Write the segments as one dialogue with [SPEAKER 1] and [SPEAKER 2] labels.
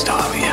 [SPEAKER 1] stop
[SPEAKER 2] you.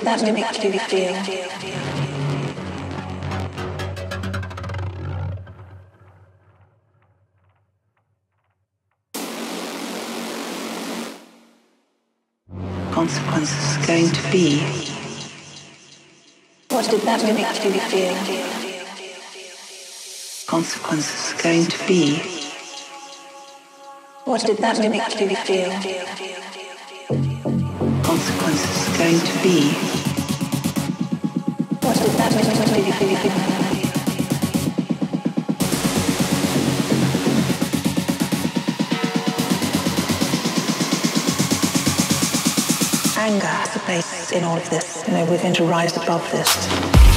[SPEAKER 3] That make you feel? Consequences going to be. What did that make you feel? Consequences going to be. What did that make you feel? Going to be. Anger has a place in all of this. You know, we're going to rise above this.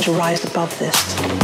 [SPEAKER 3] To rise above this.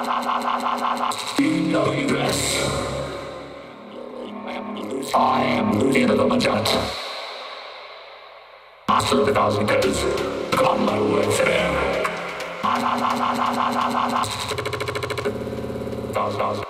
[SPEAKER 4] No regrets. I. I
[SPEAKER 5] am losing the budget. Master of thousand days. Come my way fair. Thousand, thousand.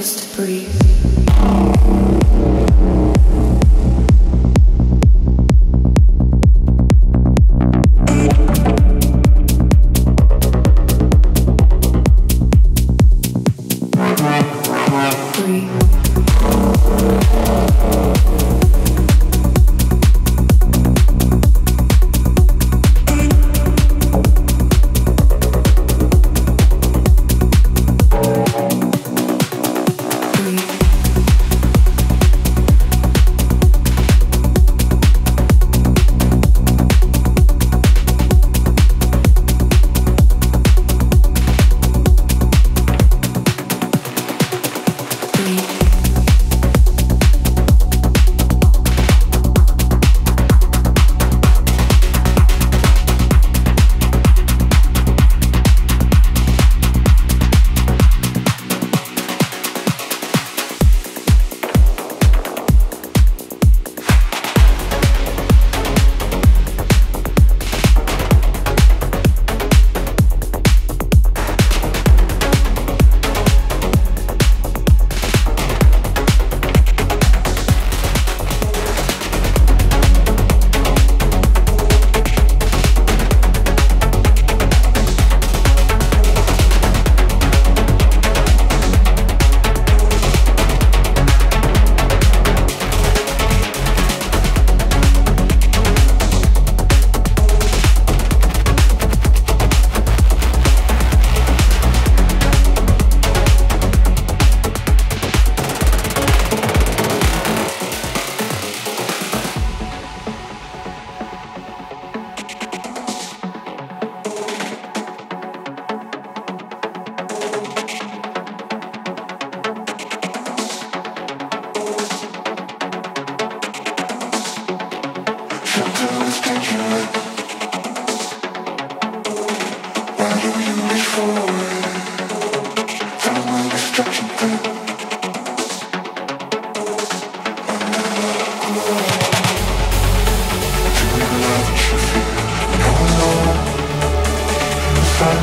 [SPEAKER 6] Silence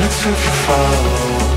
[SPEAKER 6] to follow.